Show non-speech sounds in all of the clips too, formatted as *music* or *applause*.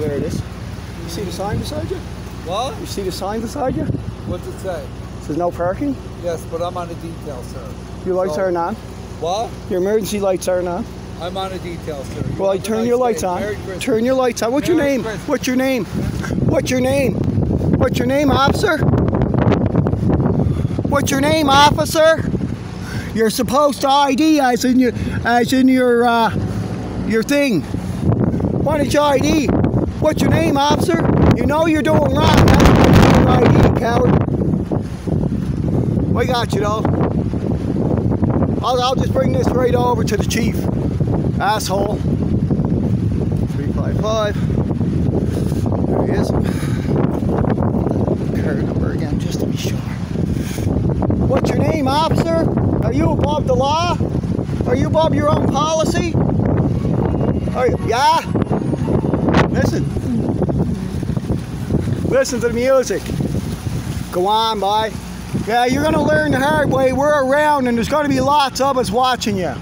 the sign beside you? What? You see the sign beside you? What's it say? Says no parking. Yes, but I'm on a detail, sir. Your lights So- aren't on. What? Your emergency lights aren't on. I'm on a detail, sir. You Well, turn nice your lights day. on. Merry Turn your lights on. What's your name? Christmas. What's your name? What's your name? What's your name, officer? What's your name, officer? You're supposed to ID as in your as in your uh, your thing. Don't you ID? What's your name, officer? You know you're doing wrong. That's why you ID, coward. We got you though. I'll, I'll just bring this right over to the chief. Asshole. 355. There he is. Car number again, just to be sure. What's your name, officer? Are you above the law? Are you above your own policy? Are you, yeah? Listen. Listen to the music. Go on, boy. Yeah, you're gonna learn the hard way. We're around and there's gonna be lots of us watching you.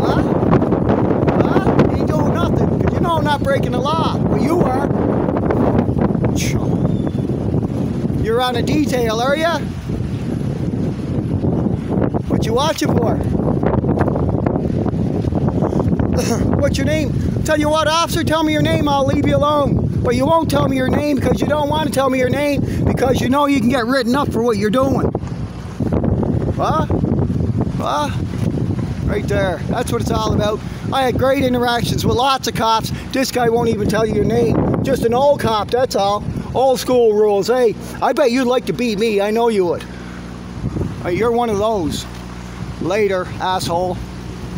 Huh? Huh? You ain't doing nothing, 'cause you know I'm not breaking the law. But you are. You're on a detail, are you? What you watching for? *clears throat* What's your name? Tell you what, officer, tell me your name, I'll leave you alone. But you won't tell me your name because you don't want to tell me your name because you know you can get written up for what you're doing. Huh? Huh? Right there. That's what it's all about. I had great interactions with lots of cops. This guy won't even tell you your name. Just an old cop, that's all. Old school rules. Hey, I bet you'd like to beat me. I know you would. Uh, You're one of those. Later, asshole.